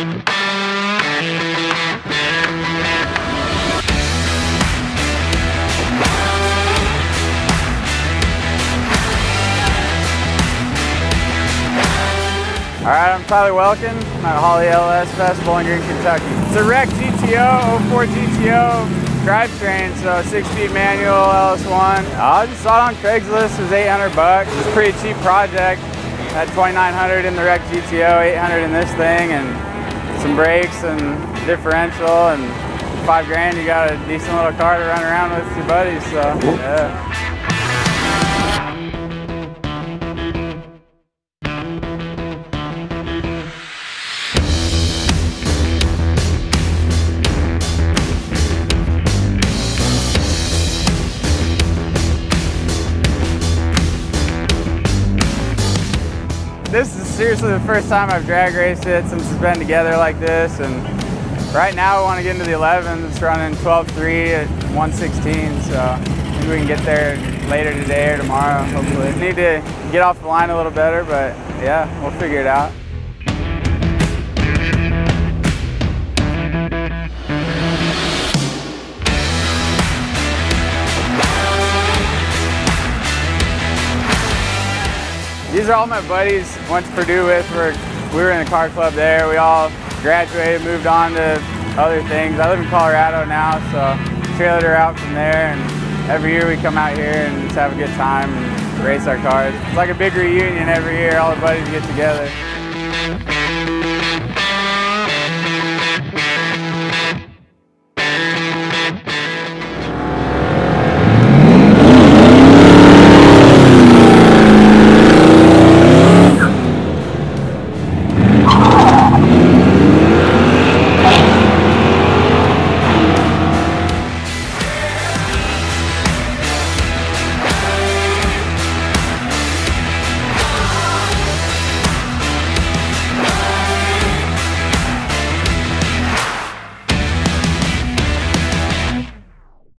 All right, I'm Tyler Welken. I'm at Holley LS Fest, Bowling Green, Kentucky. It's a wreck GTO, 04 GTO drivetrain, so six-speed manual LS1. I just saw it on Craigslist. It was 800 bucks. It's a pretty cheap project. Had 2,900 in the wreck GTO, 800 in this thing, and some brakes and differential, and five grand. You got a decent little car to run around with your buddies. So yeah. This is seriously the first time I've drag raced it since it's been together like this. And right now I want to get into the 11s. It's running 12.3 at 116. So maybe we can get there later today or tomorrow, hopefully. Need to get off the line a little better, but yeah, we'll figure it out. These are all my buddies went to Purdue with. We're, we were in the car club there. We all graduated, moved on to other things. I live in Colorado now, so trailered her out from there. And every year we come out here and just have a good time and race our cars. It's like a big reunion every year. All the buddies get together.